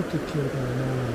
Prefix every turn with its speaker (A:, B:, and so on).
A: い時はだな。